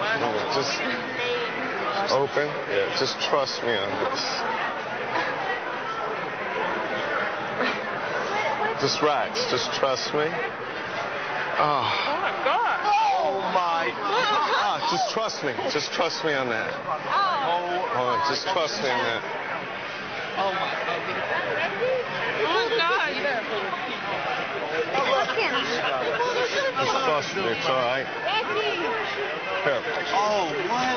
Yeah, just open. Yeah, just trust me on this. Just relax. Just trust me. Oh. Oh my God. Oh my. Ah, just trust me. Just trust me on that. Oh. Hold on. Just trust me on that. Oh my God. Just trust me. It's all right. Oh, what?